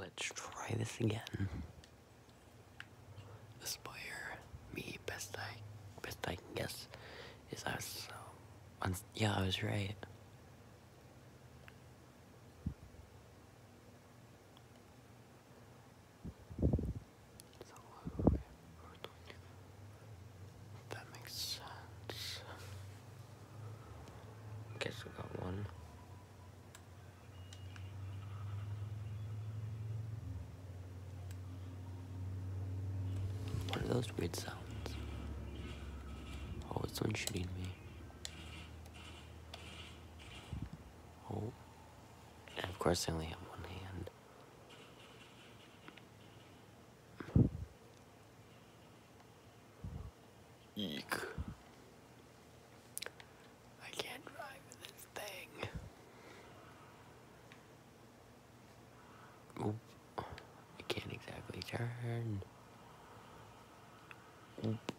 let's try this again. Aspire. Me, best I, best I can guess, is I was so, yeah, I was right. That makes sense. Guess we got one. Those weird sounds? Oh, it's someone shooting me. Oh. And of course I only have one hand. Eek. I can't drive this thing. Oop. I can't exactly turn. Oop.